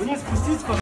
Вниз спустись, пожалуйста.